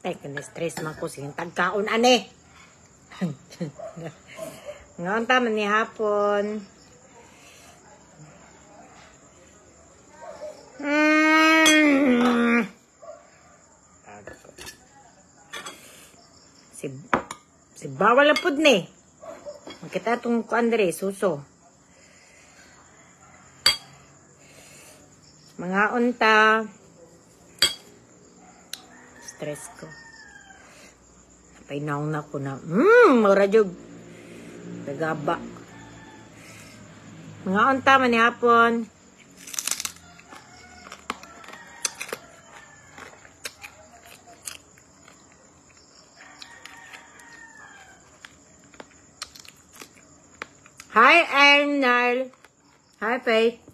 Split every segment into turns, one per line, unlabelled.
Ay, kani-stress man ko silang tagkaon, ane. Ngayon tama ni hapon. Mm. Si, si bawal ang pud ni. Makita itong kuan dere, suso. Mga unta. Stress ko. Napainaw na ko na. Mmm, mura jug. Tagaba. Mga unta man. Hi, Arnold. Hi, Faith.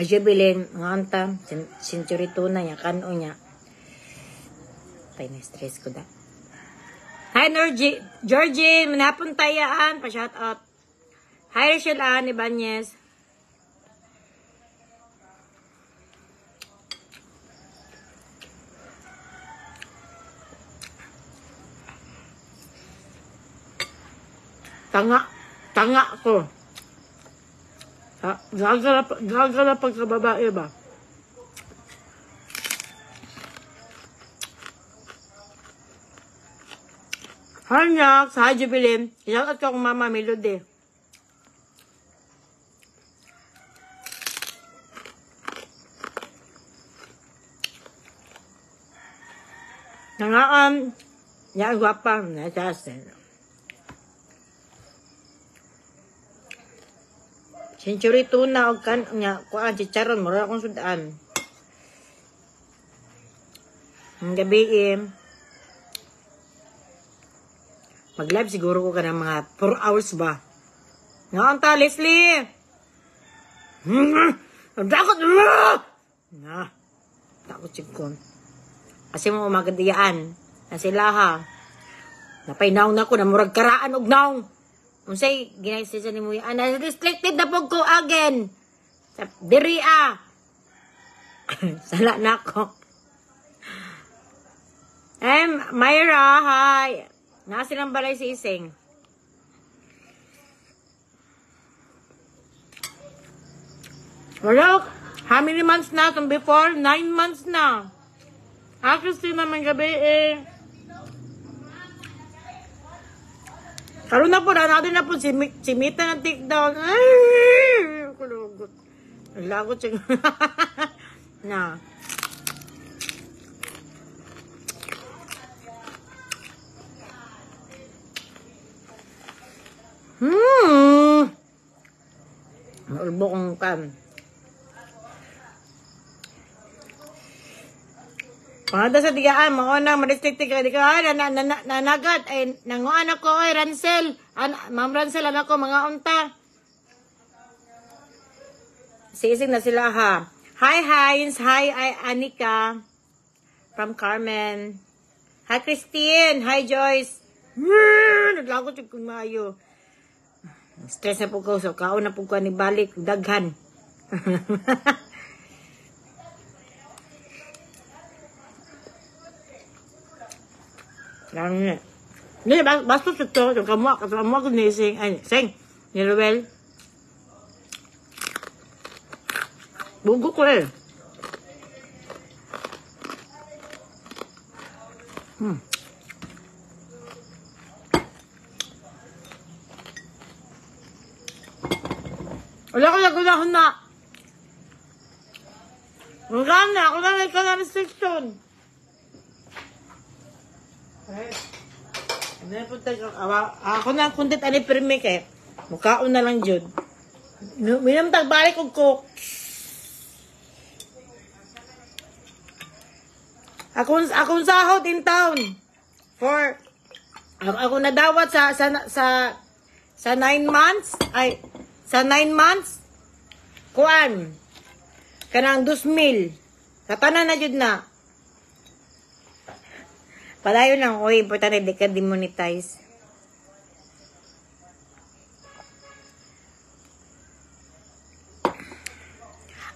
Siya bilin, mga anta, century tuna niya, kano niya. Tay na stress ko da. Hi, Norgie, Georgie, manapon tayaan, pa-shout out. Hi, Rachel Ann Ibanez. Tanga, tanga ko. Ha, gagala, gagala pagkababae ba? Hanyak, sa Jubilin, ilang at kong mama Melody. Nangaan, ya gwapa, na Justin. Century tuna og kan nya kuan chicharon mura akong sudan. Ang gabi eh, mag-live siguro ko ka ng mga 4 hours ba. Nga ang ta, Leslie! Ang dakot! Na, takot siya ko. Kasi mo umagadiyaan. Na sila ha. Napainaw na ko na murag karaan og naong. Unsay ginaisisa ni mo? Ana, restricted na po ko again. Sa diri ah. Sala na ko. Em, Myra, hi. Nasa silang balay si Ising. Wala, how many months na itong before? Nine months na. Christina, may gabi eh. Karoon na po na natin na po si, si Mita ng takedown. Ay! Kulugot. Naglagot siya. na. Hmm. Naulbo kong kan. Pangada sa digaan, mga na, ma-restricted ka, di ay, na, na, na, nanagat, ay, nanguan ako, ay, Ransel, an, Ma'am Ransel, anak ko, mga unta. Sisig na sila, ha. Hi, Hines, hi, ay, Anika, from Carmen. Hi, Christine, hi, Joyce. Naglagot yung kumayo. Stress na po ko, so kaon na po ko ni balik, daghan. Lang niya. Hindi, bas basta sa to, yung kamwa, kamwa ko ni Sing, ay, Sing, ni Ruel. Bugo ko eh. Hmm. Wala ko nagunahan na. Wala na, ako na may ka restriction. Okay. Ano po tayo, awa, ako na kundit ani pirmi kay. Mukhaon na lang jud. Minam tag balik og cook. Ako akong sahod in town. For ako, ako nadawat sa sa sa sa 9 months ay sa 9 months kuan kanang 2,000 katanan na jud na Palayo lang, oy, importante di ka demonetize.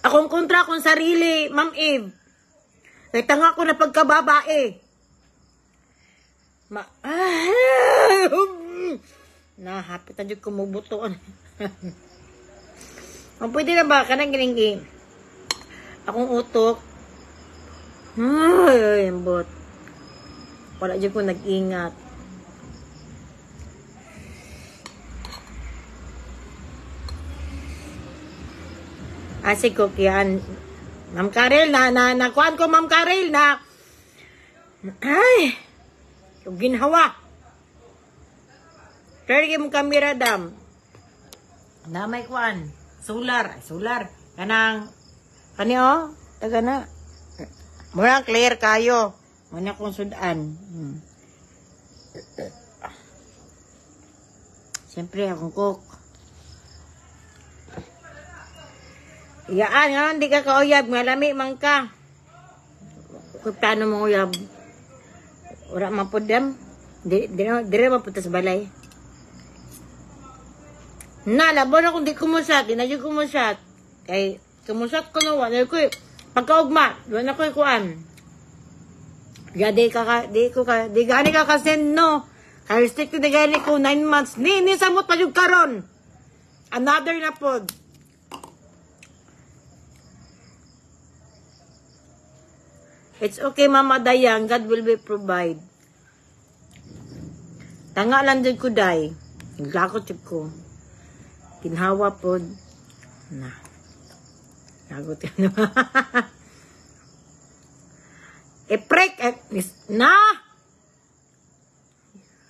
Akong kontra akong sarili, Ma'am Eve. Kaya tanga ko na pagkababae. Ma... Ah, na, hapit na dyan kumubutoon. Ang pwede na ba? Kanang giling Akong utok. Ay, ambot. Wala dyan ko nag-ingat. Asi ko kiyan. Ma'am Karel, na, na, nakuhan ko, Ma'am Karel, na, ay, yung ginhawa. Kaya yung kamera dam. Na may kuan. Solar. Ay, solar. Kanang, kani o? Taga na. Murang clear kayo. Muna kong sudan. Hmm. Siyempre, akong cook. Iyaan nga, hindi ka kauyab. Malami man ka. Kung paano mo uyab. Wala man po dem. Di, di, di rin mapunta sa balay. Na, labo na kung di kumusat. Di na di kumusat. Kay, kumusat ko na wala ko eh. Pagkaugma, wala ko ikuan. Ya, di ka ka, di ko ka, di gani ka kasi no. Kaya stick the gani ko 9 months. Ni, ni samot pa yung karon. Another na pod. It's okay, Mama Dayang. God will be provide. Tanga lang din ko, day. Naglakot yun ko. Kinhawa po. Na. Lagot yun. I-prick. Eh, na!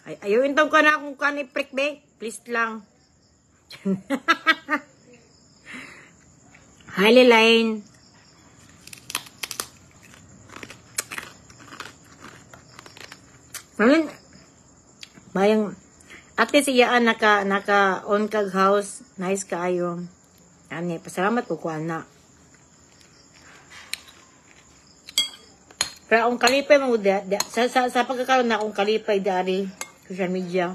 Ay, ayun daw ka na kung kan i-prick, be. Please lang. Hi, Liline. Mamin, bayang, at least iyaan naka, naka on kag house, nice kaayo. Ani, pasalamat ko ko ana. Pero ang kalipay mo, di, di, sa, sa, sa pagkakaroon na akong kalipay dari, social media.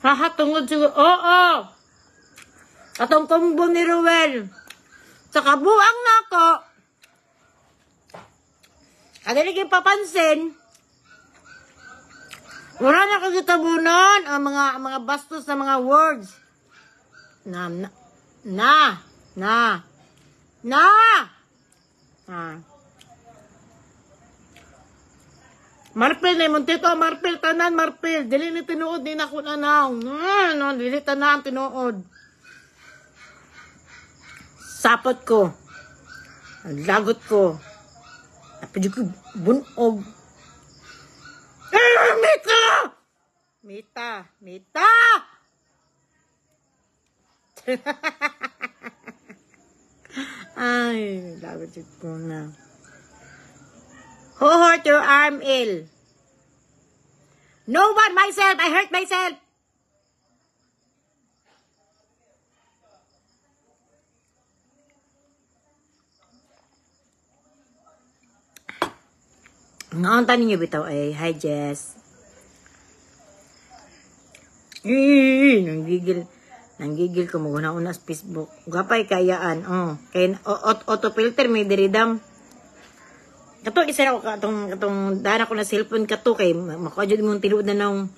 Haha, tungod siguro. Oo! Oh, oh. Atong combo ni Ruel. Sa kabuang na ako, kada lagi papansin, wala na kagitabunan ang mga mga bastos na mga words. Na, na, na, na, na, ah. Marpil na yung tito, marpil, tanan, marpil. Dili ni tinuod, di na ko na naong. No, no, dili tanan, tinuod. Sapot ko. Lagot ko. Napili ko bunog. Eh, Mita! Mita! Mita! Ay, lagot ko na. Who hurt your arm ill? No one, myself. I hurt myself. Naunta ninyo bitaw ay, hi Jess. Eh, nanggigil. Nanggigil ko mo una sa Facebook. Gapay kayaan. Oh, kay auto filter may diridam. Kato isa ako katong katong dana ko na cellphone kato kay makuha jud mo tinuod na nang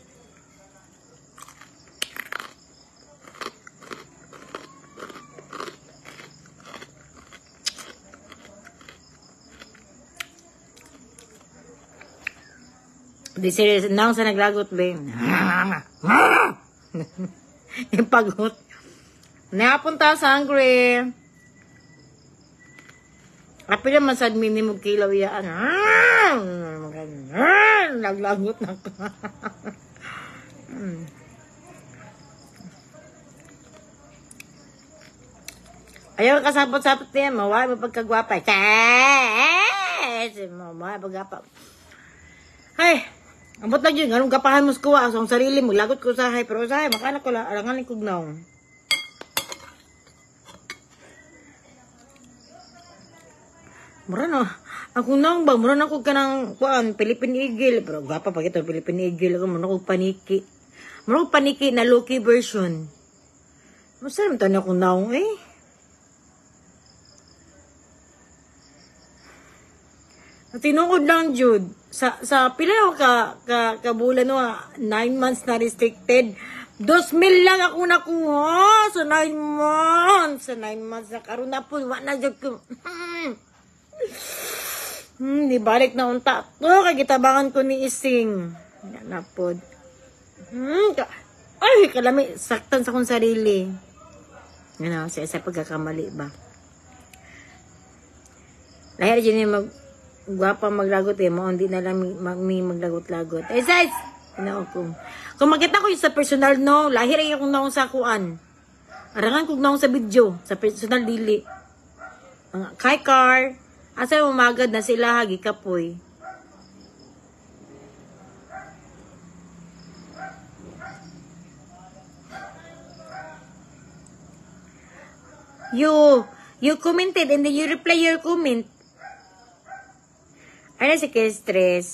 Di serious. Nang sa naglagot ba? Yung pagot. Napunta sa hungry. Api naman sa minimum kilaw yaan. Naglagot na ko. Ayaw kasapot-sapot niya. Mawala mo pagkagwapa. Mawala pagkagwapa. Ay, Ambot lang yun, anong kapahan mo skuwa, ang sarili mo, lagot ko sa hay, pero sa hay, makanak ko lang, alangan ko gnaw. Mura na, ako nang ba, mura na ko ka ng, kuan, Philippine Eagle, pero gapa pa kita, Philippine Eagle, ako muna ko paniki. Murag paniki na low-key version. Masa naman tayo akong naong eh. Tinuod lang, Jude. Sa, sa pila ka, ka, ka bulan, no, nine months na restricted. Dos mil lang ako nakuha sa nine months. Sa nine months na karoon na po. Wala na dyan ko. Hmm, di balik na unta. To, kay gitabangan ko ni Ising. Yan na po. Hmm, ka, ay, kalami, saktan sa kong sarili. Yan na, sa isa pagkakamali ba. Lahir dyan mag, gwapa maglagot eh, mo hindi na lang mi maglagot-lagot. Eh, sis! Ina ko. Kung makita ko yung sa personal, no, lahir ay akong naong sa kuan. Arangan kong naong sa video, sa personal dili. Kay car, asa umagad na sila hagi kapoy. You, you commented and then you reply your comment. Ano si Kestres?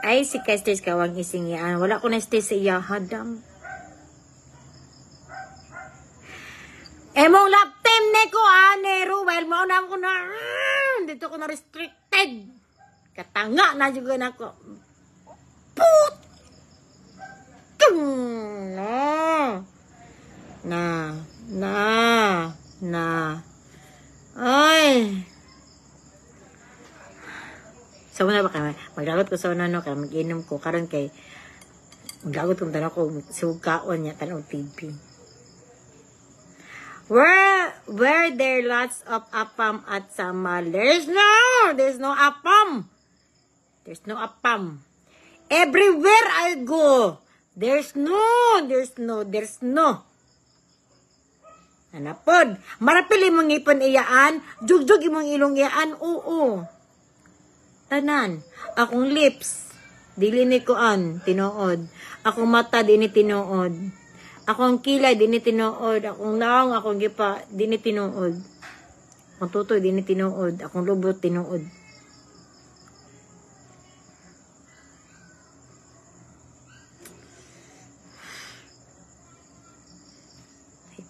Ay, si Kestres kawang isingian. Wala ko na stress sa iya. Hadam. Emong lap team ne ko, ane, Ruel. Mauna ko na, ah, dito ko na restricted. Katanga na juga na ko. Put! Na. Na. Na. Na. Ay. Sa una ba kami, maglagot ko sa una no, kaya mag-inom ko, karon kay, maglagot kong tanaw ko, sugkaon niya, tanaw TV. Where, where there lots of apam at samal? There's no, there's no apam. There's no apam. Everywhere I go, there's no, there's no, there's no. Anapod, marapili mong ipon iyaan, jugjug imong ilong iyaan, oo. Tanan, akong lips, dili ni kuan, tinuod. Akong mata, di ni tinuod. Akong kilay, di ni tinuod. Akong naong, akong gipa, di ni tinuod. Akong tutoy, di ni tinuod. Akong lubot, tinuod.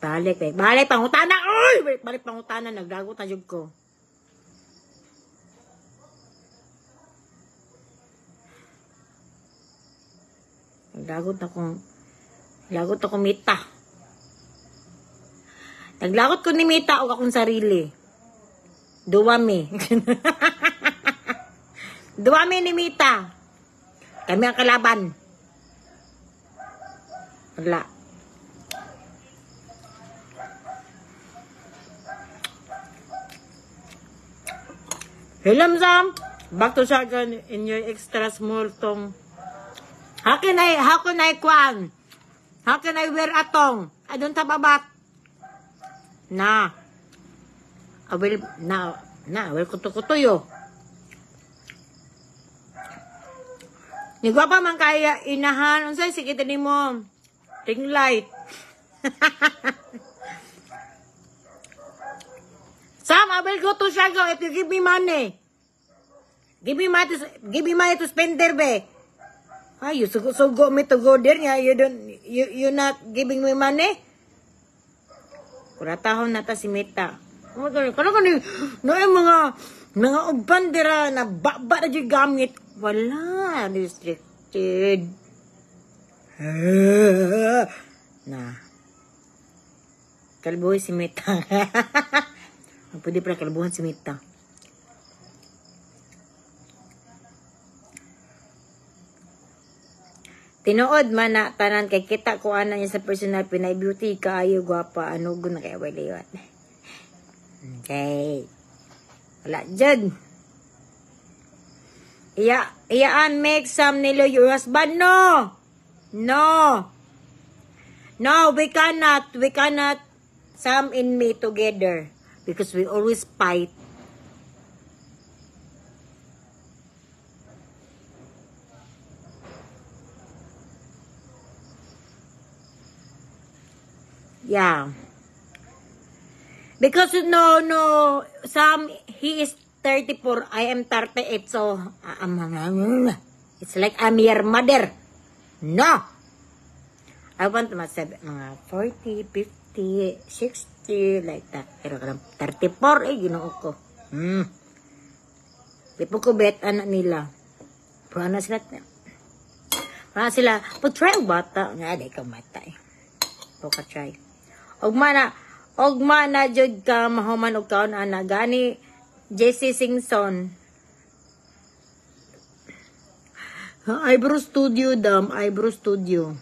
Balik, balik, balik, pangutana! Uy! Balik, balik, pangutana. Nagdagot na jud ko. Naglagot akong Lagot ako mita. Naglagot ko ni Mita o akong sarili. Duwami. Duwami ni Mita. Kami ang kalaban. Wala. Hilam Sam, back to shotgun in your extra small tong How can I, how can I kwan? How can I wear atong? I don't have a bat. Na. I will, na, na, I will kuto-kutoyo. Nigwa pa man kaya inahan. Unsay sige tani mo. Ring light. Sam, I will go to Siargao if you give me money. Give me money to, give me money to spend there, be. Ah, you so, so go me to go there nga, you don't, you, you not giving me money? Kuratahon na ta si Mita. Kano kano no yung mga mga uban na baba na jud gamit. Wala, restricted. na. Kalbuhay si Mita. Pwede pala kalbuhan si Mita. Tinuod man na tanan kay kita ko ana niya sa personal pinay beauty kaayo gwapa ano guna kay wala Okay. Wala jud. Iya, iyaan make some nilo your husband no. No. No, we cannot. We cannot some in me together because we always fight. Yeah. Because no, no, some, he is 34, I am 38, so, um, it's like I'm your mother. No! I want seven, mga 40, 50, 60, like that. Pero kalam 34, eh, ginoo ko. Hmm. Di po ko bet, anak nila. Pero ano sila, ano sila, but try ang bata. Nga, di ka mata eh. Po Og mana, og mana, jud ka, mahuman og kaon, ana, gani, Jesse Singson. Eyebrow Studio, dam. Eyebrow Studio.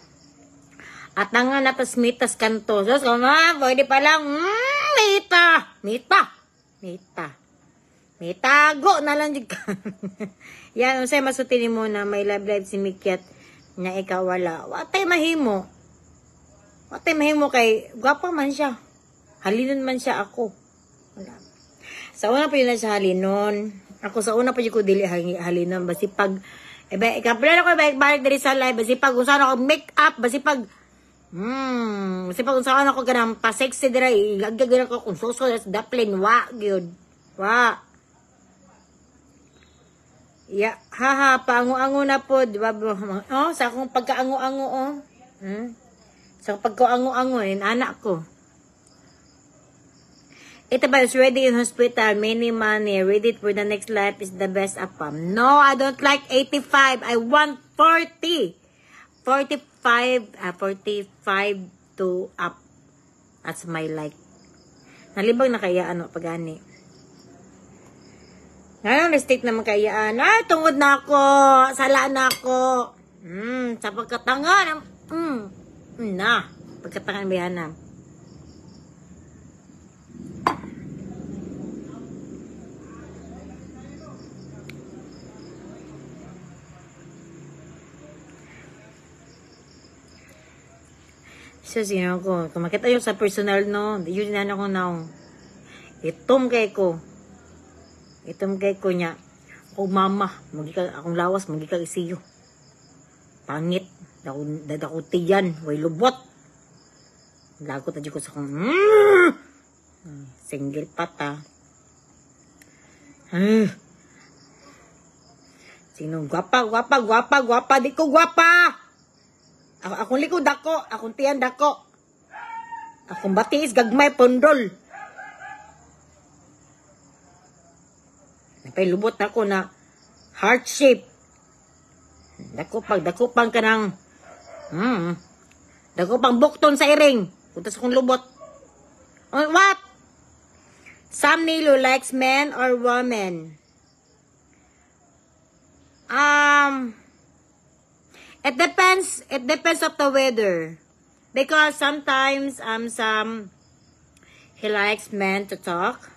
At nga natas mitas kanto. So, so ma, pwede pa lang, mm, mita, mita, mita. Mitago na lang ka. Yan, usay masutin mo na may live live si Mikyat na ikaw wala. Watay mahimo. Watay mahimo kay, gwapa man siya. Halinon man siya ako. Wala. Sa una pa yun na siya halinon. Ako sa una pa yun ko dili hali- halinon. Basi pag, ebe, ikapilan ako balik balik dari sa live. Basi pag, kung saan ako make up. Basi pag, Hmm, kasi pag kung saan ako ganang pa-sexy dira, igagagin ako kung suso sa daplin, wa, gyud. Wa. Ya, haha, paango-ango na po, di ba? Oh, sa akong pagkaango-ango, oh. Hmm? Sa pagkaango-ango, yun, anak ko. Ito ba is ready in hospital, many money, ready for the next life is the best apam. No, I don't like 85. I want 40. 45, ah, 45 to up. That's my like. Nalibang na kaya ano, pagani. Ngayon, mistake naman kayaan. Ah, tungod na ako. Sala na ako. Hmm, sa pagkatanga. Hmm, na. Pagkatanga ba yan na? Sino ko? Kung makita yung sa personal, no? Yun na ako na. Itom kay ko. Itom kay ko niya. O mama, magika, akong lawas, magika isiyo. Pangit. Dako, dadako tiyan. Way lubot. Lagot na ko sa kong, mm! Single pata. Hmm. Sino? Gwapa, gwapa, gwapa, gwapa. Di ko gwapa! Ako, akong likod ako, akong tiyan dako. Akong batiis gagmay pondol. Napay lubot ako na heart shape. Dako pag dako pang kanang hmm. Dako pang bukton sa iring. Punta sa kong lubot. Oh, what? Some Nilo likes men or women. Um, It depends. It depends of the weather. Because sometimes um some he likes men to talk.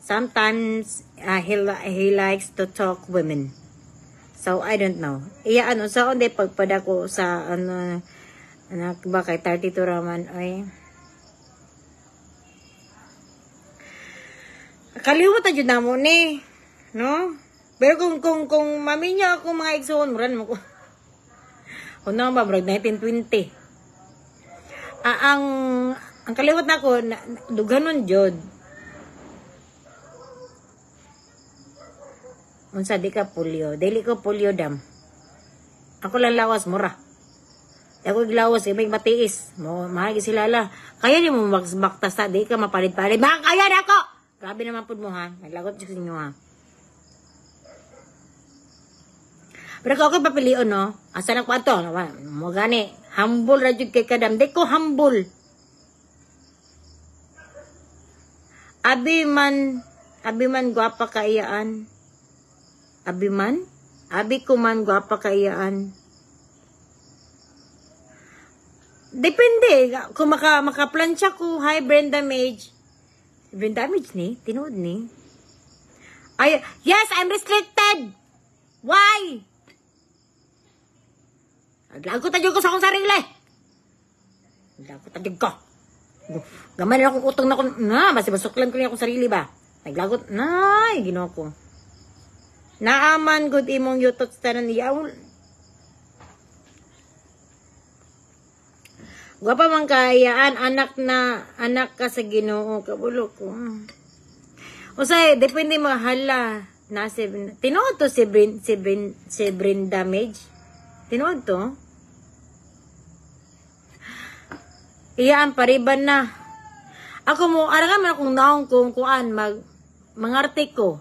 Sometimes uh, he he likes to talk women. So I don't know. Iya ano sa onde pagpada ko sa ano anak ba kay 32 raman ay Kalimutan jud na mo ni, no? Pero kung kung kung mami niya ako mga igsoon, muran mo ko. Una ba, brag 1920. Ah, ang ang kaliwat na ko, na, duganon jod. Unsa di ka polio. Dili ko polio dam. Ako lang lawas, mura. Ako iglawas, ibig matiis. Mo, mahagi sila la. Kaya di mo magbaktas ta, di ka mapalit-palit. Baka kaya na ako! Grabe naman po mo ha. Naglagot sa inyo ha. Pero ako papilion, no? Asa na ko ato? Mo gani. Humble ra jud kay kadam. Di ko humble. Abi man, abi man gwapa kaiyaan. Abi man? Abi ko man gwapa kaiyaan. Depende. Kung maka, makaplansya ko, hi brain damage. Brain damage ni? Tinood ni? Ay, yes, I'm restricted! Why? Naglago tayo ko sa akong sarili. Naglago tayo ko. Gamay na akong utang na ko. Na, basi basuklan ko niya akong sarili ba? Naglagot. Na, ginawa ko. Naaman good imong yutot tanan niya. Gwapa man kayaan anak na anak ka sa Ginoo kabulo ko. Usay depende mo hala na si tinuod to si Brin si Brin si Brin damage. Tinuod to. Iyaan, pariban na. Ako mo, arangan man akong naong kung kuan, mag, mangarte ko.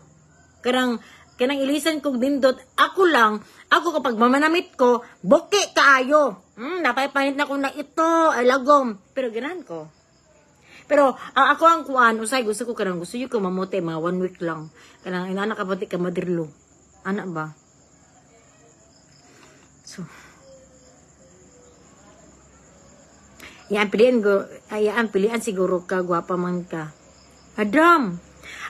Kanang, kanang ilisan kong dindot, ako lang, ako kapag mamanamit ko, buki kaayo. Hmm, napaypanit na ko na ito, ay lagom. Pero ganahan ko. Pero ang ako ang kuan, usay gusto ko kanang gusto ko mamote mga one week lang. Kanang inana ka ka madirlo. Ana ba? So, Yan, pilihan go, ayaan, pilihan siguro ka, gwapa man ka. Adam,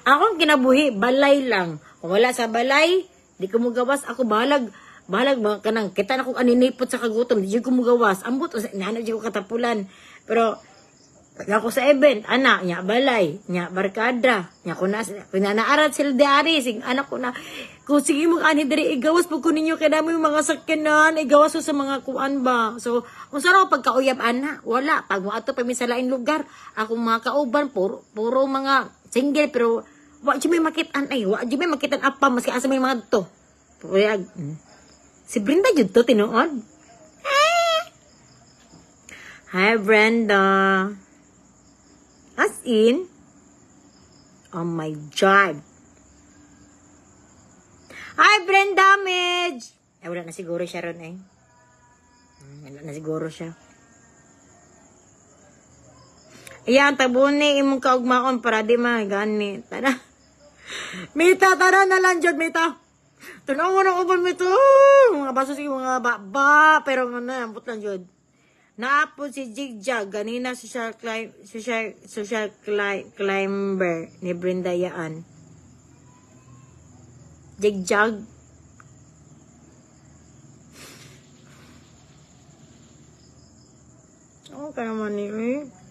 akong kinabuhi, balay lang. Kung wala sa balay, di ko mo gawas, ako balag, balag mga kanang, kita na kong aninipot sa kagutom, di ko mo gawas. Ambot, nana di ko katapulan. Pero, pag ako sa event, ana, nya balay, nya barkada, nya ko na, pinanaarat sila di ari, sig, anak ko na, kung sige mo ani diri, igawas po ko ninyo, kaya dami yung mga sakyanan, igawas sa mga kuan ba. So, kung saan ako pagkauyab, ana, wala, pag mo ato pa sa lugar, ako mga kauban, puro, puro mga single, pero, wa di may makitan, ay, wa di may makitan apa, maski asa may mga to. Puyag, si Brenda jud to, tinuod. Hi, Brenda. As in, oh my God. Hi, brain damage! Eh, wala na siguro siya ron eh. Hmm, Wala na siguro siya. Ayan, tabuni imong kaugmaon para di magani. Tara. Mita, tara na lang dyan, Mita. Tunaw mo na uban, Mita. Mga baso sige, mga baba. Pero na, ambot lang dyan. Naapod si Jigjag, ganina social, climb, social, social cli- climber ni Brenda Yaan. Jigjag. Oo, ka naman ni eh.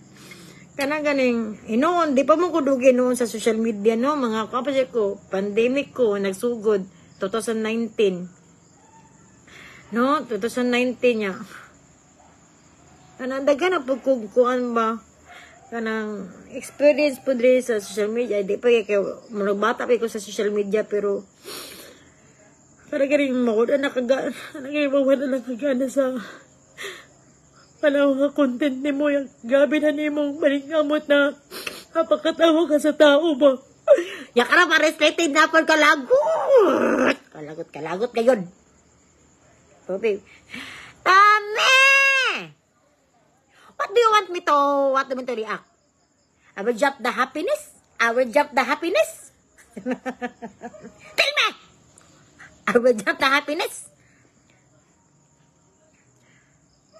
Kana ganing, inoon, di pa mo kudugin noon sa social media, no? Mga kapasya ko, pandemic ko, nagsugod, 2019. No, 2019 niya. Kanang daga na pagkukuan ba? Kanang experience po diri sa social media. Di pa kay murag bata pa ko sa social media pero para galing mawala na kaga naging mawala na kagana sa panahon nga content ni mo yung gabi na ni mong malingamot na napakatawa ka sa tao ba? Ya ka na ma-respected na pag kalagot. Kalagot, kalagot ngayon. Popi. Tame! What do you want me to, what do you want to react? I will drop the happiness? I will drop the happiness? Tell me! I will drop the happiness?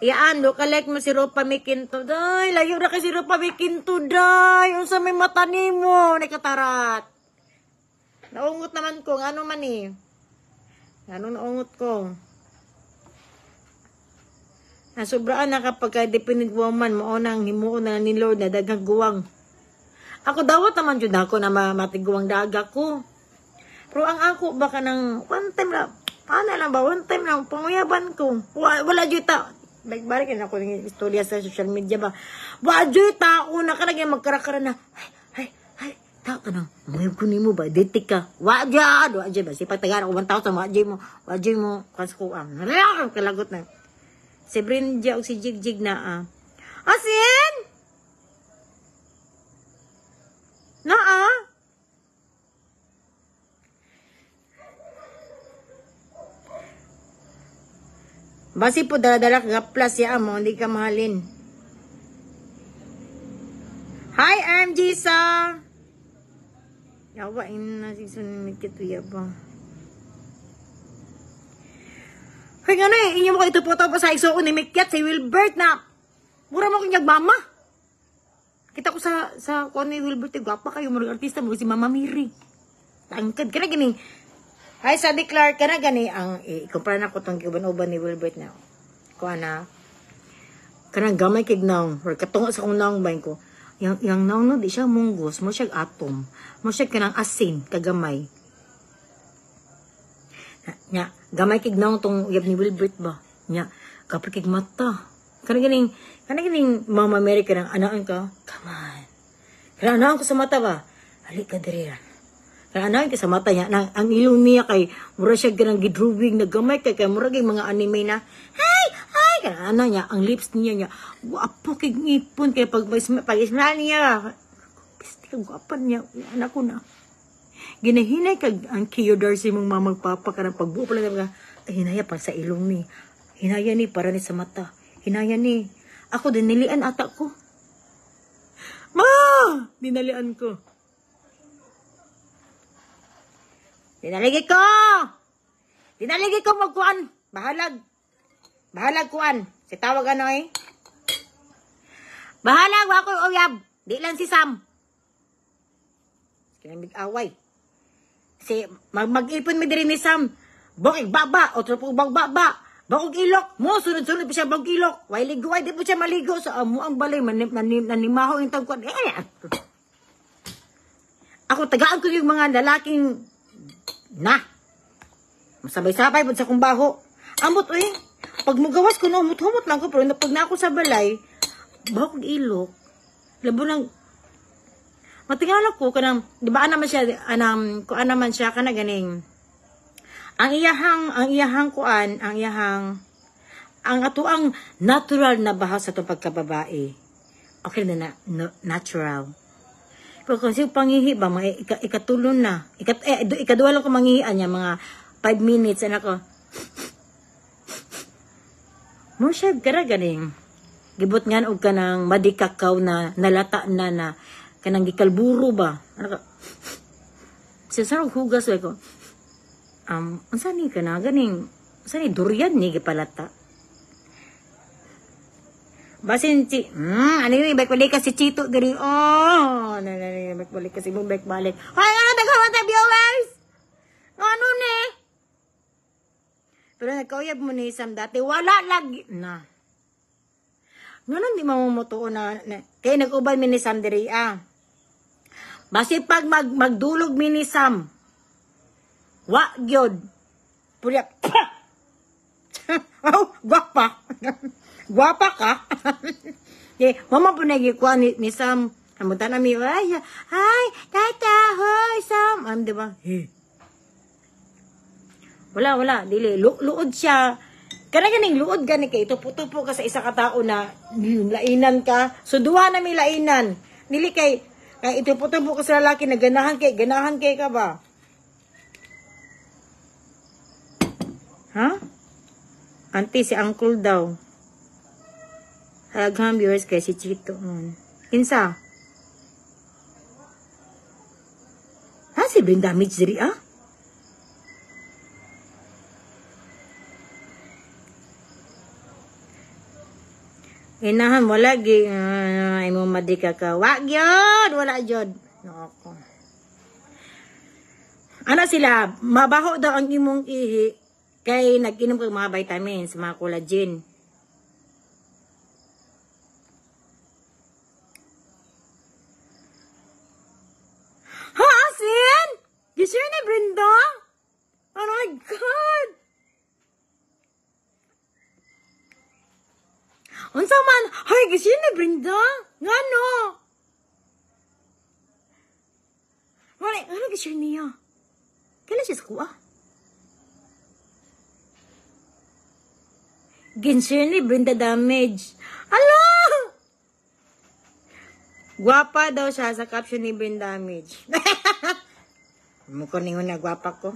Iyaan, look-alike mo si Rupa Mikinto. Day, layo na kay si Rupa Mikinto, day. Yung sa may mata ni mo, nakatarat. Naungot naman ko, ano man eh. Ano naungot ko? Nasubraan na kapag ka dependent woman, mo nang himuon na ni Lord na dagang guwang. Ako dawat naman jud ako na ma- matiguang daga ko. Pero ang ako baka nang one time lang, ano lang ba, one time lang, panguyaban ko. Wala, wala jud ta. Balik-balik na ako ng istorya sa social media ba. Wala jud ta, una ka lagi magkarakara na, ay, ay, ay, ta ka na, mayroon ko mo ba, detik ka. Wala jud ba, si pagtagaan ako 1,000, wala jud mo, jud mo, kaskuang. Nalala kalagot na. Si Brindja o si Jigjig na ah. Asin? Na ah? Basi po dala-dala ka plus ya mo, hindi ka mahalin. Hi, I'm Jisa. Yawa, in na si sunimit kito yaba. Kaya nga na eh, inyo mo ko ito po sa iso ko ni Mikyat, si Wilbert na mura mo kanyag mama. Kita ko sa sa kuan ni Wilbert, eh, gwapa kayo, mga artista mo si Mama Miri. Tangkad ka na gani. Hi, Sadie Clark, ka na gani ang, eh, kumpara na ko itong kiban-uban ni Wilbert na, kuan na, kanang gamay kig naong, or katunga sa kong naong bain ko, yang, yang naong no, di siya munggos, mo siya atom, mo siya kanang asin, kagamay. Nya, gamay kig naong tong uyab ni Wilbert ba? Nya, kapag kig mata. Kanang ganing, kanang ganing Mama Mary kanang anaan ka, come on. Kanang anaan ko sa mata ba? Halik ka diri Anaan ka sa mata niya, nang, ang ilong niya kay, mura siya ganang gidrubing na gamay kay, kay mura kay mga anime na, Hey! Hey! ka na, ano niya, ang lips niya niya, guwapo kay ngipon, kaya pag, pag ismila niya, ka guwapan niya, anak ko na. Ginahinay kag ang kiyodar si mong mamang papa ka ng pagbuo pala nga, ay, hinaya pa sa ilong ni. Hinaya ni para ni sa mata. Hinaya ni. Ako din nilian ata ko. Ma! Dinalian ko. Dinaligi ko! Dinaligi ko magkuan. Bahalag. Bahalag kuan. Si tawag ano eh. Bahalag wa ko uyab. Di lang si Sam. Kinamig away. Si mag mag-ipon mi diri ni Sam. Bokig baba o trupo bagbaba. Bakog ilok. Mo sunod-sunod pa siya bakog ilok. Way ligo ay di po siya maligo sa amo ang balay manim nanim nanimaho yung tagkuan. Eh. Ako tagaan ko yung mga lalaking na. Masabay-sabay po sa kong baho. Amot eh. Pag mugawas ko, no, humot-humot lang ko. Pero na- pag na ako sa balay, baho kong ilok. Labo lang, matingala ko kanang, di ba naman siya, anam, kuan naman siya, kana ganing, ang iyahang, ang iyahang kuan, ang iyahang, ang ato ang natural na baha sa itong pagkababae. Okay na, na natural. Pero kasi pangihi ba, mga ika, ikatulon na. Ikat, eh, du- ikaduwa lang ko manghihian niya, mga 5 minutes, anak ko. Mo gara ganing. Gibot nga og kanang madikakaw na nalata na na kanang gikalburo ba. Ka? Siya sa hugas ko. Um, unsa ni ka na ganing? Unsa ni durian ni gipalata? Basin si, hmm, ano yun, balik ka si Chito diri. Oh, na na na, balik balik kasi mo balik balik. Hoy, ano tagawa ta viewers? Ano ni? Pero nagkauyab mo ni Sam dati, wala lagi na. Ngayon di mamumutuo na, na kaya nag-ubay mi ni Sam diri ah. Basi pag mag, magdulog mi ni Sam, wa gyud. Purya, oh, gwapa. Gwapa ka. eh, mama po nagikuha ni, ni Sam. Hamunta na mi, ay, ay, tata, hoy, Sam. Um, di ba? Hey. Wala, wala. Dili. Lu luod siya. Kana ganing luod gani kay tupo-tupo ka sa isa ka tao na lainan ka. So duha na mi lainan. Dili kay kay itupo-tupo ka sa lalaki na ganahan kay ganahan kay ka ba? Ha? Auntie, si uncle daw. Halaghang viewers kay si Chito. Mm. Kinsa? Ha? Si Brenda Mitch diri ah? Inahan mo lagi. Uh, imo madika ka. Wag yun! Wala yun. Ako. Ano sila? Mabaho daw ang imong ihi. Kay nag-inom ka mga vitamins, mga collagen. Ha, Asin? Gisir ni Brenda? Oh my God! Unsa man? Hay, gisir ni Brenda? Ngano? Wala, ano gisir niya? Kailan siya sa kuha? Ginsir ni Brenda damage. Alo! Gwapa daw siya sa caption ni Brenda damage. Mukha ningon na gwapa ko.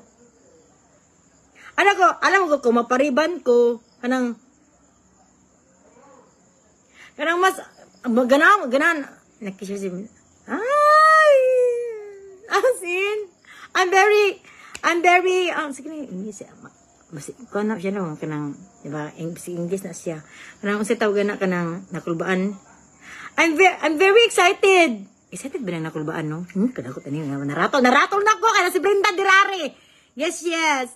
Ano ko, alam ko, kung mapariban ko, kanang, kanang mas, magana, magana, nakisya si, ay, asin, I'm very, I'm very, um, sige na, English, ah, mas, ano siya no, kanang, di ba, si English na siya, kanang, kung sa tawag na, kanang, nakulbaan, I'm very, I'm very excited. Excited ba na nakulbaan, no? Hmm, kadakot na niyo. Naratol, naratol na ko. Kaya si Brenda Dirari. Yes, yes.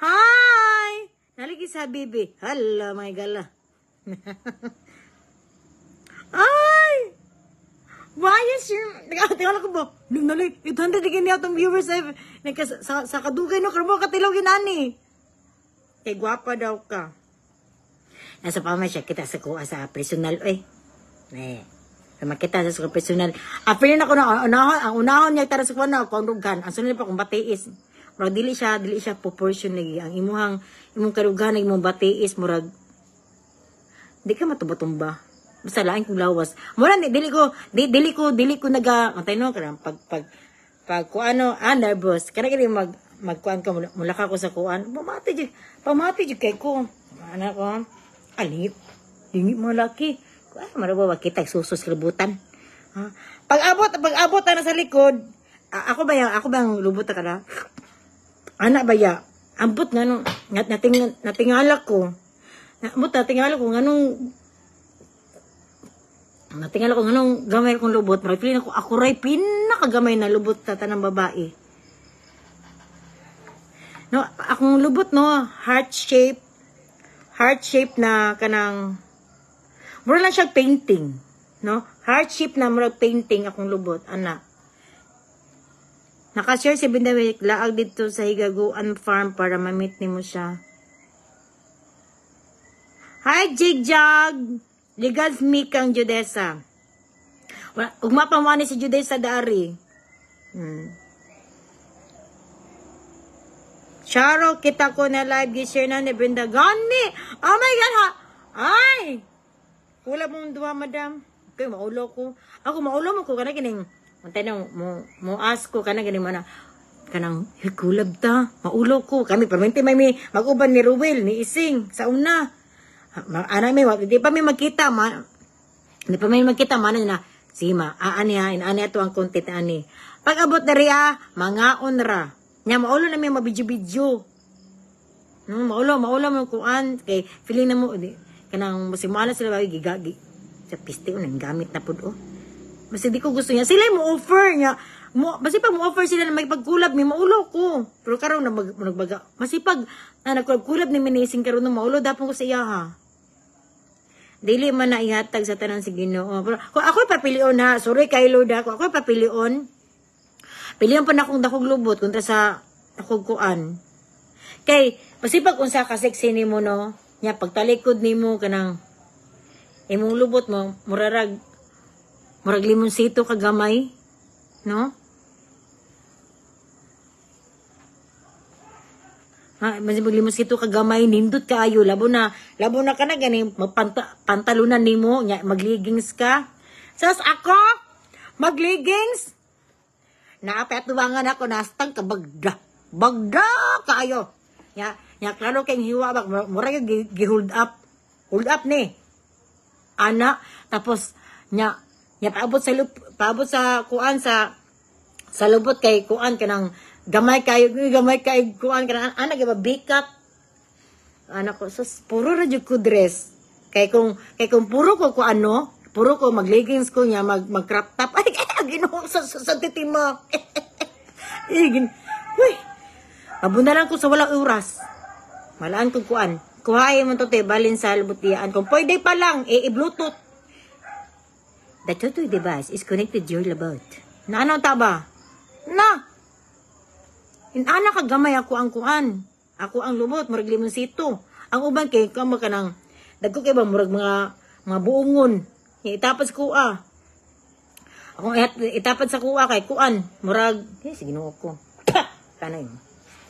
Hi! Naligi sa bibi. Hala, my gala. Ay! Why is your... Tingala ko ba? Nalik, 800 digin niya itong viewers sa, nagka- sa, sa kadugay no, karmo katilaw ginani. Kay gwapa daw ka. Nasa pa man siya kita sa kuha sa personal, eh. Eh. Makita sa sa personal. After na ko na, unahon, ang unahon niya tara sa kuha na, kung rugan. Ang sunod pa kung batiis. murag dili siya dili siya proportion lagi ang imuhang imong karugahan imong batiis murag di ka matuba-tumba basta lain kong lawas mura dili ko di, dili ko dili ko naga antay no kanang pag pag pag ko ano ah nervous kana gani mag magkuan ka mula, mula ka ko sa kuan pamati jud pamati jud kay ko ana ko alip dingi mo laki ah marabo ba kita susos kalibutan ha? Pag abot pag abot na sa likod. Ako ba yang ako ba ang lubot ka na anak ba ya? Ambot nga nung nat nating natingala ko. Ambot natingala ko nganong natingala ko nganong gamay kong lubot. Maray pili ako ako ray pinakagamay na lubot sa tanang babae. No akong lubot no heart shape heart shape na kanang mura lang siya painting no heart shape na mura painting akong lubot anak Nakashare si Bindawik, laag dito sa Higaguan Farm para mamit ni mo siya. Hi, Jigjag! Ligads Mikang Judesa. Wala- Ugma pa ni si Judesa Dari. Hmm. Charo, kita ko na live gi-share na ni Brenda. Gani! Oh my God, ha! Ay! Wala mong duwa, madam. Okay, maulo ko. Ako, maulo mo ko. Kana kining, Mantay na, mo, mo ask ko, kana ganing mana. Kanang, hikulab ta. Maulo ko. Kami, permente may may mag-uban ni Ruel, ni Ising, sa una. Ma, ana may, di pa may magkita, ma. Di pa may magkita, mana na. Sige ma, aani ha, inaani ato ang content ani. Pag abot na riya, mga onra. Nya, maulo na may mabidyo-bidyo. No, maulo, maulo mo kuan kay feeling na mo di kanang masimala sila ba gigagi. Sa piste ko nang gamit na pud oh. Basta di ko gusto niya. Sila yung mo-offer niya. Mo, masipag mo-offer sila na may pagkulab ni maulo ko. Pero karon na mag, nagbaga. Masipag na nagkulab ni minising karon na maulo dapon ko sa iya ha. Dili man na ihatag sa tanan si Ginoo. Pero kung ako papilion ha, sorry kay Lord kung ako papilion, pilihan pa na akong dakog lubot kontra sa dakog kuan. Kay masipag unsa ka sexy nimo no, nya pagtalikod nimo kanang imong lubot mo murarag murag limonsito ka gamay, no? Ha, masipag limonsito ka gamay nindot kaayo labo na labo na kana gani magpanta, pantalunan nimo nya magleggings ka. Sas ako magleggings naapatuwangan ako nastang ka bagda. Bagda kaayo. Ya, ya klaro kay hiwa bak mura yung gi- gi-hold up. Hold up ni. Ana tapos nya nya paabot sa lup, paabot sa kuan sa sa lubot kay kuan kanang gamay kayo gamay kay kuan kanang ana gyud bikat. Anak ko sus puro ra jud ko dress. Kay kung kay kung puro ko ko ano, puro ko mag leggings ko nya mag mag crop top. Ay Ginoo sa sa, sa titima. Ay gin. Uy. Abunda lang ko sa walang oras. Malaan ko kuan. Kuhain mo to te balin sa albutian. Kung pwede pa lang, eh, i-bluetooth. The Totoy device is connected to your labot. Na ano ta ba? Na! Inana ka gamay ako ang kuan. Ako ang lubot, murag limonsito. Ang uban kay kamo ka ng dagko kay ba murag mga mga buongon. Itapad sa kuha. Ako it- itapad sa kuha kay kuan, murag eh sige ko. Kanay.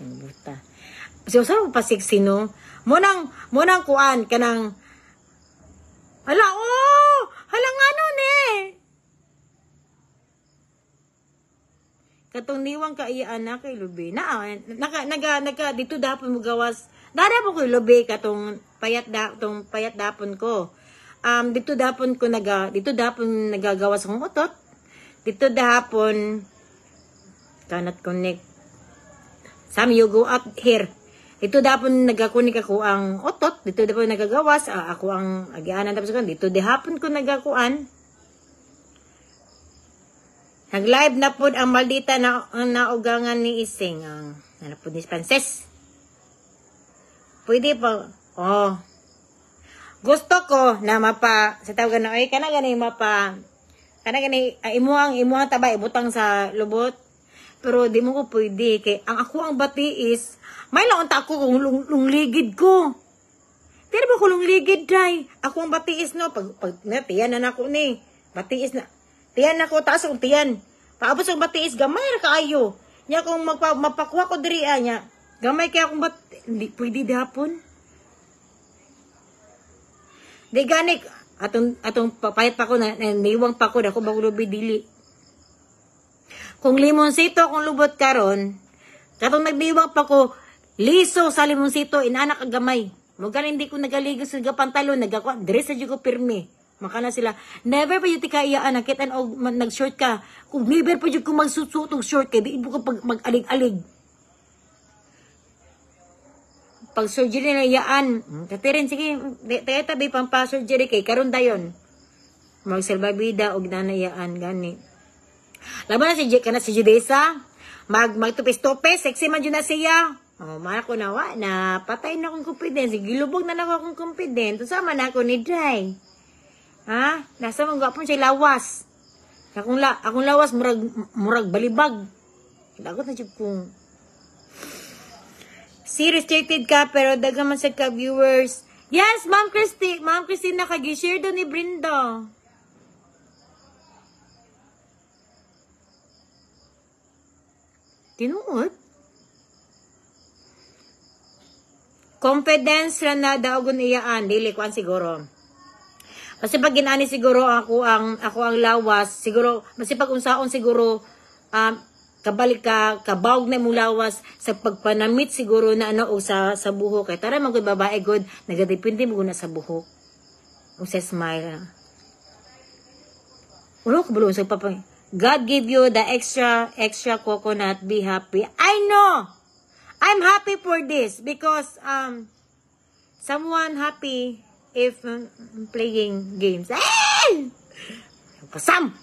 Ang buta. So sa pa sexy no? Munang munang kuan kanang Hala, oh! Hala nga nun eh! Katong niwang ka iya anak kay Lubi. Na, naka, naga, naga, dito dapon mo gawas. Dada po kay Lubi, katong payat da, tong payat dapon ko. Um, dito dapon ko naga, dito dapon nagagawas akong utot. Dito dapon, kanat connect. Sam, you go up here. Dito dapon nagakunik ako ang otot. Dito dapon nagagawas. Ah, ako ang agianan. Tapos ko, dito dihapon ko nagakuan. Nag-live na po ang maldita na ang naugangan ni Ising. Ang po ni Frances. Pwede pa. Oh. Gusto ko na mapa, sa tawag na, ay, kana gani mapa, kana gani, ah, imuang, imuang taba, ibutang sa lubot. Pero di mo ko pwede. Kay, ang ako ang batiis, may laon ta ako kung lung, lungligid ko. Pero ba ko lungligid, day? Ako ang batiis, no? Pag, pag, na, tiyan na ako ni. Batiis na. Tiyan na ko, taas ang tiyan. Paabot sa batiis, gamay ra kaayo. Nya kung magpa, mapakuha ko diri ah, nya. Gamay kaya kung ba't hindi pwede dihapon. Di gani atong atong papayat pa ko na, na niwang pa ko dako bago lubi dili. Kung limonsito kung lubot karon, katong nagdiwang pa ko liso sa limonsito inanak ka gamay. Mugan hindi ko nagaligo sa pantalon, nagakwa dress sa ko pirmi. Maka na sila, never pa yung tika iyaan, nakitan og man- nag-short ka. Kung never pa yung kung magsusutog short ka, di ka pag mag-alig-alig. Pag surgery na iyaan, katirin, sige, di- tayo tabi pang pa-surgery kay, karon dayon. Magsalbabida og nanayaan, gani. Laban na si kana si Judesa, mag magtupis-tupis, sexy man yun na siya. Oh, mana ko na na patay na akong confidence. Gilubog na lang akong confidence. Sama na ako ni Dry. Ha? Nasa mga gapon siya lawas. Akong la, akong lawas murag murag balibag. Dagot na jud kong Si restricted ka pero daga man sa ka viewers. Yes, Ma'am Christy, Ma'am Christina kagi-share do ni Brenda. Tinuod? Confidence ra na daw gun iyaan dili kwan siguro. Kasi pag ginani siguro ako ang ako ang lawas, siguro kasi pag unsaon siguro um, kabalik ka kabawg na mo lawas sa pagpanamit siguro na ano o sa sa buhok kay tara magud babae good nagadepende mo na sa buhok. O sa smile. Ulo ko bulong sa papa. God give you the extra extra coconut be happy. I know. I'm happy for this because um someone happy if um, playing games. Ay! Pasam!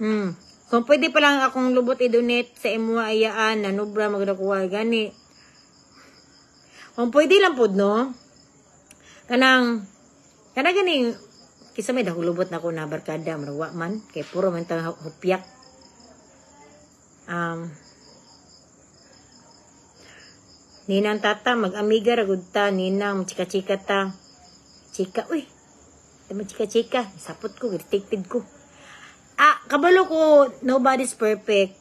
Hmm. Kung pwede pa lang akong lubot i-donate sa imo ayaan na nubra magdakuha gani. Kung pwede lang pod no. Kanang kana ganing kisa may dahulubot na ko na barkada marwa man kay puro man tang hupyak. Um, Ninang tata, mag-amiga ragud ta, ninang, chika-chika ta. Chika, uy. Tama chika-chika. Sapot ko, detected ko. Ah, kabalo ko, nobody's perfect.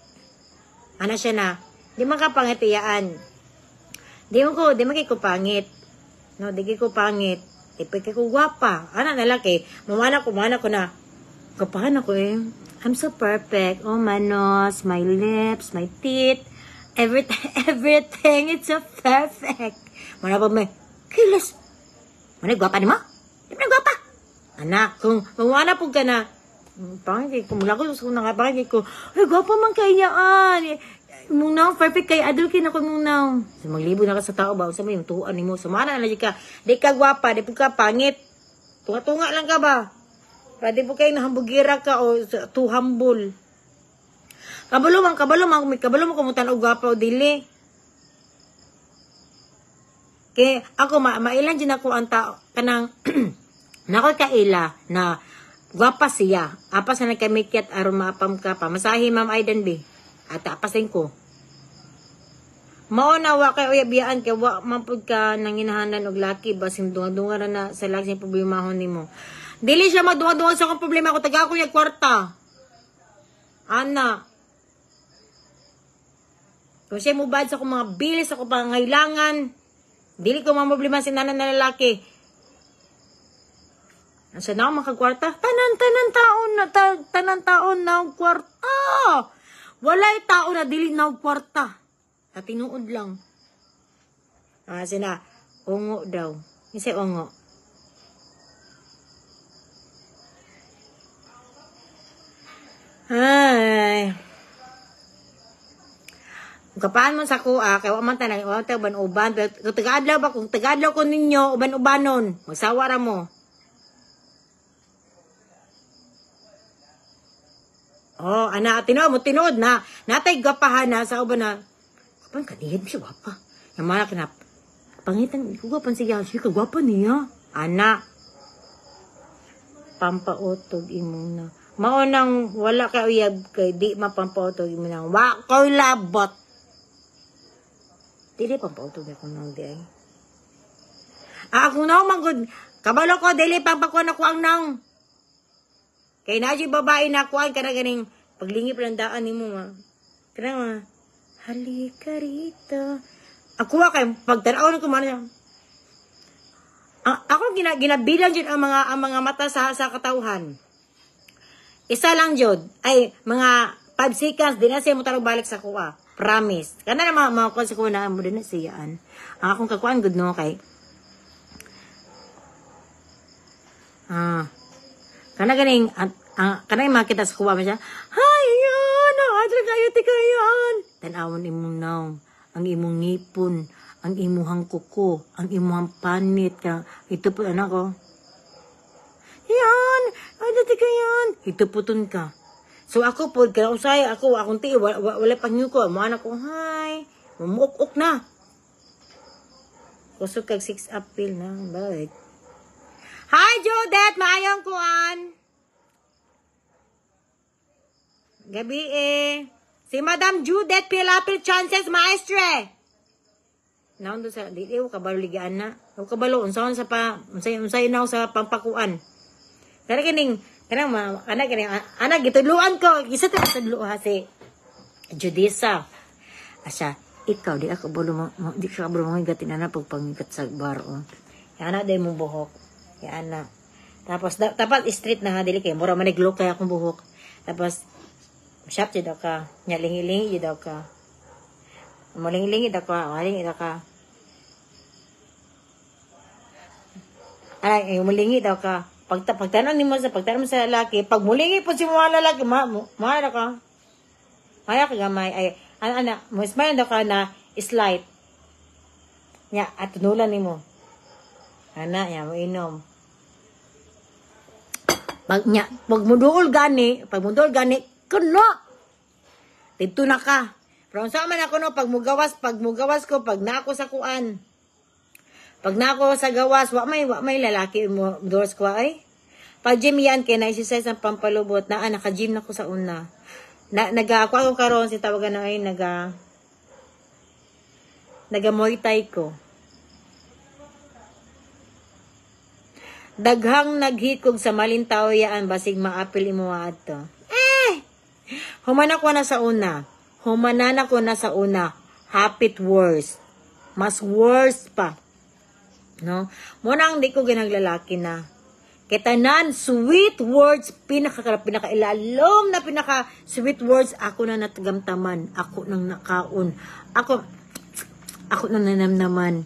Ano siya na, di man ka pangitiyaan. Di mo ko, di man ko pangit. No, di ko pangit. Di pa kay ko gwapa. Ano na laki, mamana ko, mamana ko na. Kapahan ako eh. I'm so perfect. Oh, my nose, my lips, my teeth. Everything, everything, it's so perfect. Mana pa may, kilos. Mana gwapa ni mo? Di ba gwapa? Anak, kung mawana po ka na, pangit ko, mula ko, gusto ko na nga, pangit ko, ay, gwapa man kaya yan. Mung na, perfect kay adul kin ako mung na. Sa maglibo na ka sa tao ba, sa may tuan ni mo. Sa mana na ka, di ka gwapa, di po ka pangit. Tunga-tunga lang ka ba? Pwede po kayo nahambugira ka o too humble. Kabalo man, kabalo man, may kabalo man kumutan og gwapo o dili. Kay ako ma mailan din ako ang tao kanang nako kaila na gwapa siya. Apas na nagkamikyat aron maapam ka pa. Masahi ma'am Aidan be. At apasin ko. Mao na wa kay uyabiyaan kay wa man pud ka nanginahanan og laki basin dunga-dunga ra na sa laki problemahon nimo. Dili siya madunga-dunga sa akong problema ko taga ako yung kwarta. Ana, kung siya mubad sa akong mga bilis, ako pangailangan, dili ko problema si nanan na lalaki. Asa na ako makagkwarta? Tanan, tanan taon na, ta, tanan taon na ang kwarta. Walay tao na dili na kwarta. At tinuod lang. Ah, sina, ungo daw. Isa ungo. Ay. Kapaan mo sa kuha, kaya waman tanay, waman tayo uban-uban. Pero kung taga-adlaw ba, kung taga-adlaw ko ninyo, uban-ubanon, magsawa ra mo. Oh, ana, tinood mo, tinood na. Natay gapahan na sa uban na, kapang kanihid siya, wapa. Yung mga kinap, pangitan, kugapan siya, siya kagwapa niya. Ana, pampautog imo na. Maunang wala ka uyab kay di mapampautog imo na. Wa ko labot. Dili pampautog ako nang di ay. Ah, ako na magud. Kabalo ko dili pampakuan ako ang nang. Kay na si babae na kuan kana ganing Paglingi pa ng daan ni mo, ma. Kaya nga, halika rito. Ako wa kay pagtanaw niya. A- ako gina, ginabilang jud ang mga ang mga mata sa sa katawhan. Isa lang jud ay mga 5 seconds di na siya mo tarong balik sa kuha. Promise. Kana na mga mga kuha sa kuha na mo din na siyaan. Ang akong kakuan good no kay Ah. Kana ganing ang uh, kana yung makita sa kuha mo siya. Hay, yan, adra kayo ti kayan. Tanawon imong naong ang imong ngipon, ang imuhang kuko, ang imuhang panit ka. Ito po anak ko. Yan, adra ti kayan. Ito puton ka. So ako po, kaya usay, ako, akong ti, wala, wala, pang ko. Anak ko, hi. Mumuk-uk na. Kusog kag six appeal na. Bye. Hi, Judith! Maayong kuan! Gabi eh. Si Madam Judith Pilapil Chances Maestre. Naon do sa di ko kabalo ligaan na. O kabalo unsaon sa pa unsay unsay na sa pampakuan. Kaya kining kanang ma ana kining ana gitudluan ko isa ta tudlo ha si Judisa. Asa ikaw di ako balo mo di ka balo mo gatin na pagpangikat sa bar o. Ana day mo buhok. Yan na. Tapos da, dapat straight na ha dili kay mura man naglook kay akong buhok. Tapos shop daw ka. Nya lingi-lingi jud daw ka. Malingi-lingi daw ka. Malingi daw ka. Ay, mulingi daw ka. Pag pagtanan nimo sa pagtanan mo sa lalaki, pag mulingi po si mga lalaki, ma, mo, mara ka. Maya ka gamay. Ay, ana, ana, mas mayan daw ka na slight. Nya, at tunulan nimo. Ana, ya mo inom. Pag nya, pag muduol gani, pag muduol gani, kuno. Dito na ka. Pero sa man ako no, pag mugawas, pag mugawas ko, pag na sa kuan. Pag na sa gawas, wa may, wa may lalaki mo, doors ko ay. Pag gym yan, kaya na-exercise ang pampalubot, na, ah, naka-gym na ko sa una. Na, naga, ako ako karon si tawagan na ay, naga, naga Muay Thai ko. Daghang naghit kog sa malintaw yaan basig maapil imo adto. Eh! Humana ko na sa una. Humanana ko na sa una. Hapit worse. Mas worse pa. No? Muna ang di ko ginaglalaki na. Kitanan, sweet words, pinaka, pinaka ilalom na pinaka sweet words, ako na natagamtaman. Ako nang nakaon. Ako, ako nang nanamnaman.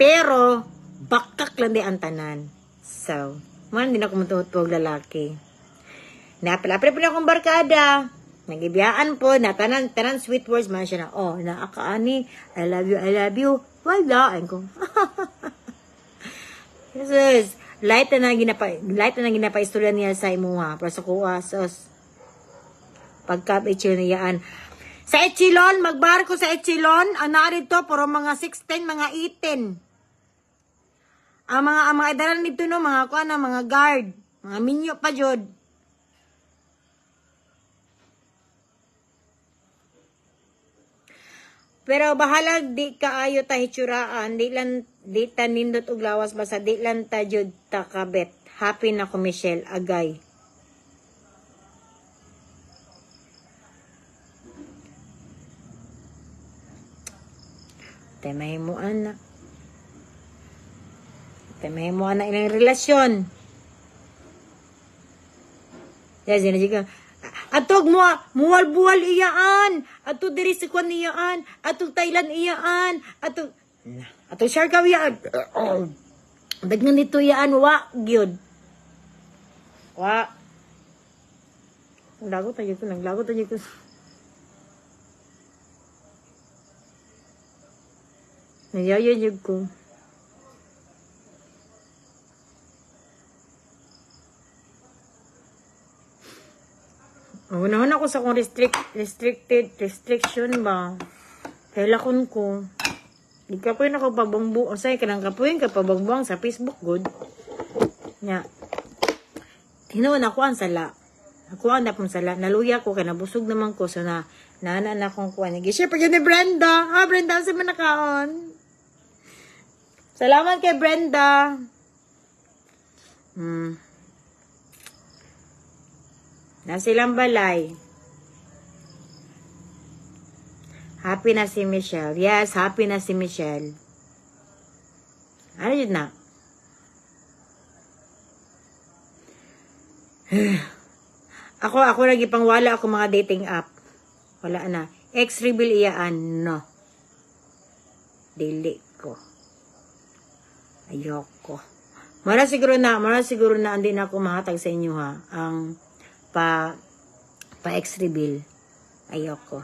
Pero, bakak lang di ang tanan. So, man din ako matutuwag lalaki. Napilapil po na akong barkada. Nagibiyaan po, na tanan, sweet words man siya na, oh, naakaani, I love you, I love you. Wala, ayun ko. Jesus, light na nang ginapa, light na nang ginapa istorya niya sa imuha. Pero sa kuha, sos. Pagkap niyaan. Sa Echilon, magbarko sa Echilon, ang narito, puro mga 16, mga 18. Ang mga ang mga edaran dito no, mga kuan mga guard, mga minyo pa jud. Pero bahala di kaayo ta hitsuraan, di lang di ta nindot og lawas basta di lang ta jud ta kabet. Happy na ko Michelle Agay. Temay mo anak. Temay mo anak ilang relasyon. Ya, sina jika. Atog mo, muwal-buwal iyaan. Atog diri sa kwan iyaan. Atog Thailand iyaan. Atog, na, atog Siargao iyaan. Dagnan nito iyaan, wa, gyud. Wa. Naglago tayo ko, naglago tayo ko. Nayayayag ko. Unahon ako sa kung restrict, restricted, restriction ba. Kaya lakon ko. Di ka po yung nakapabangbu. O sa'yo, kanang kapuin ka pabangbuang sa Facebook, good. Nya. Tinuon ako ang sala. Ako ang napong sala. Naluya ko, kaya nabusog naman ko. So na, nana na akong kuha. Nag-share pa yun ni Brenda. Ah, Brenda, sa manakaon. Salamat kay Brenda. Hmm. Na silang balay. Happy na si Michelle. Yes, happy na si Michelle. Ano yun na? ako, ako lagi pang wala ako mga dating app. Wala na. Ex-reveal iyaan, no. Dili ko. Ayoko. Mara siguro na, mara siguro na hindi na ako mahatag sa inyo ha. Ang pa pa ex-reveal. Ayoko.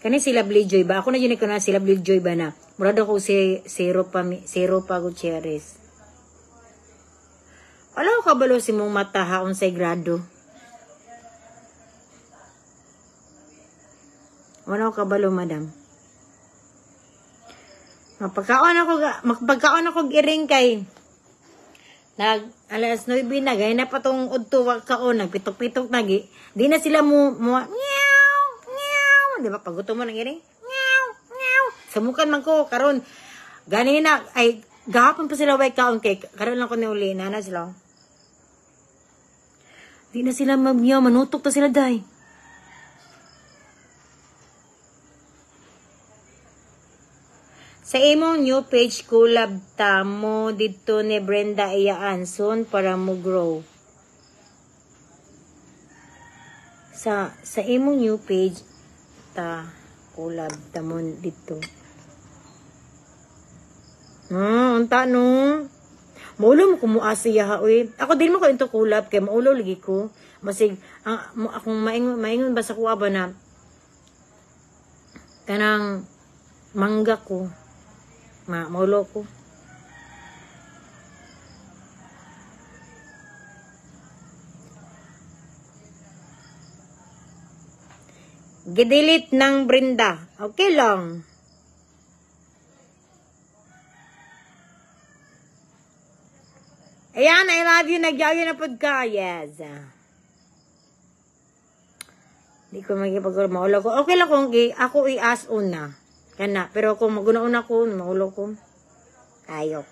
Kani sila Joy ba? Ako na yun na sila Joy ba na. Murad ako si Zero pa, Zero pa Gutierrez. Alam ko kabalo si mong mata haon sa grado. Wala ko kabalo, madam. Magpagkaon ako, magpagkaon ako giring kay nag alas 9 na gay na pa tong udto wa kaon nagpitok-pitok na di na sila mo mo meow meow. Di ba pagutom mo na gini meow meow. Samukan man ko karon gani na ay gahapon pa sila way kaon kay karon lang ko ni uli na na sila. Di na sila magmiyaw manutok ta sila day Sa imong new page collab ta mo dito ni Brenda iyaan soon para mo grow. Sa sa imong new page ta collab ta mo dito. Hmm, unta no. Maulo mo kumuasiya ha oy. Ako din mo ko into collab kay maulo lagi ko. Masig ang mo akong maingon maingon ba sa kuha ba na kanang mangga ko maulo ko. Gidilit ng Brenda. Okay lang. Ayan, I love you. Nagyayo na pod ka. Yes. Hindi ko magipag maulo ko. Okay lang kung ako i-as una. Kana, pero kung maguna-una ko, maulo ko. Ayok.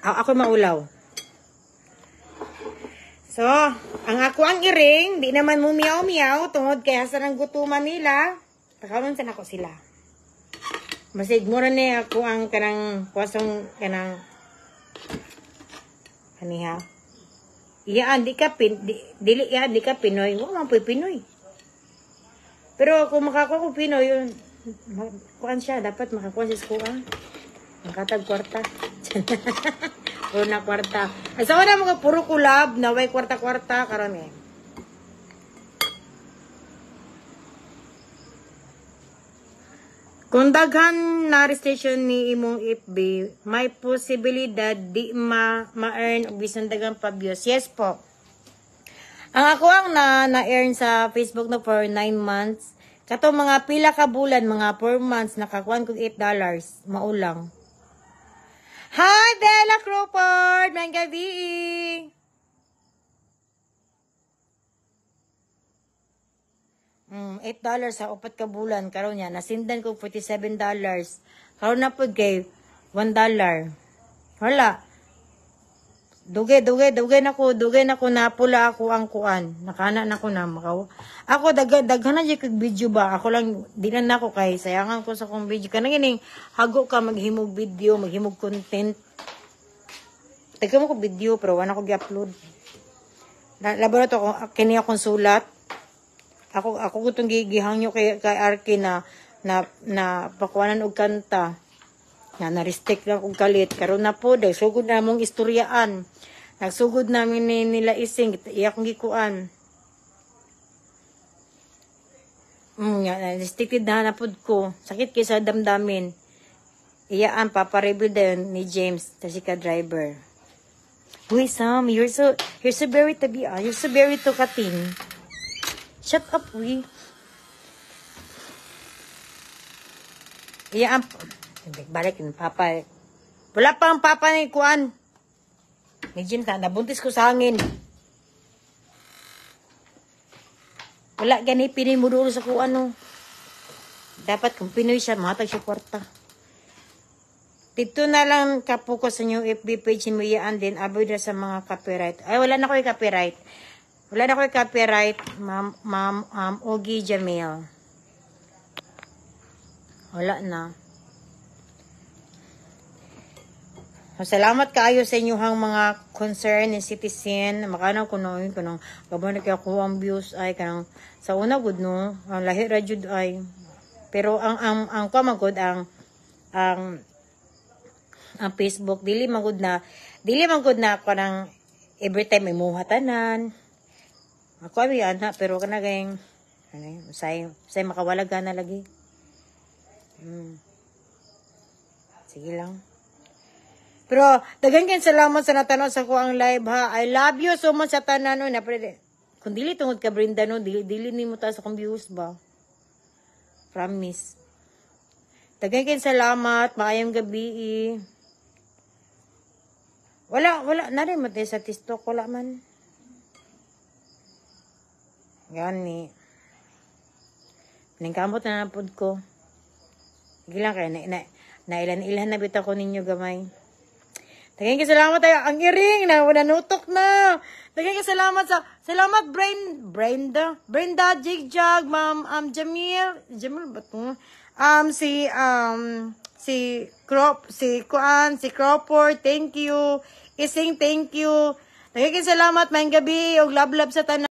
A- ako maulaw. So, ang ako ang iring, di naman mo miyaw-miyaw, tungod kaya sa nang gutuman nila, takawin sa nako sila. Masig mo ni ako ang kanang kwasong kanang kaniha. Iyaan, di ka pin, di, dili iyaan, di ka Pinoy. Huwag man po'y Pinoy. Pero kung makakuha ko Pinoy, yun, kuan siya, dapat makakuha siya sa kuha. Makatag kwarta. Puro na kwarta. Ay, sa una mga puro kulab, na way kwarta-kwarta, karon eh. Kung daghan na restriction ni imong FB, may posibilidad di ma ma-earn og bisan daghang pa-views. Yes po. Ang ako ang na na-earn sa Facebook no for 9 months. Kato mga pila ka bulan, mga 4 months, nakakuan kog 8 dollars. Maulang. Hi, Bella Crawford! May gabi! Mm, 8 dollars sa upat ka bulan karon niya nasindan ko 47 dollars. Karon na pud kay 1 dollar. Wala. Duge, duge, duge na ko, duge na ko napula ako ang kuan. Nakana na ko na makaw. Ako dag daghan na kag video ba. Ako lang di na nako kay sayangan ko sa kong video. Kanang ining hago ka maghimog video, maghimog content. Tagka mo ko video pero wala ko gi-upload. La- Labo na to ako, kini akong sulat. Ako ako gutong gigihangyo kay kay Arki na na na pakuanan og kanta. Na na-restrict lang og kalit karon na po dahil sugod na mong istoryaan. Nagsugod namin ni nila ising iya kong gikuan. Mm, nga, restricted na napod ko. Sakit kay sa damdamin. Iyaan, papareveal din ni James, ta si ka driver. Uy, Sam, you're so, you're so very tabi, ah. You're so very tukating. Shut up, we. Iyaan, balik yung papa. Wala pa ang papa ni Kuan. Ni Jim, ta, nabuntis ko sa hangin. Wala gani Pinoy mo sa kuan no. Dapat kung Pinoy siya, matag siya kwarta. Dito na lang kapokus sa inyong FB page mo yan din. Aboy na sa mga copyright. Ay, wala na ko yung copyright. Wala na ko yung copyright. Ma'am, ma'am, um, Ogie Jamil. Wala na. So, salamat kaayo sa inyong mga concern and citizen. Makanaw ko noon, kanang gabon kaya ko ang views ay kanang sa una good no, ang lahi ra jud ay. Pero ang ang ang kamagod ang ang ang Facebook dili magud na dili magud na ako nang every time may muha tanan. Ako abi ana pero kana gayeng ano say say makawala na lagi. Hmm. Sige lang. Pero, dagan kayo salamat sa natanong sa ko ang live ha. I love you so much sa tanan. Na, kung dili tungod ka Brenda no, dili, dili ni mo ta sa kong views ba. Promise. Dagan kayo salamat. Maayong gabi eh. Wala, wala. Nari mo sa TikTok. Wala man. Gani. Ningkamot na napod ko. Lang kayo. Na, na, na ilan-ilan na bitaw ko ninyo gamay. Dagan ka salamat tayo. Ang iring na nanutok na. Dagan ka salamat sa salamat Brain Brenda Brenda Jigjag Ma'am um, Jamil Jamil ba to? Um si um si Crop si Kuan si Crawford thank you. Ising thank you. Dagan ka salamat maayong gabi og love love sa tanan.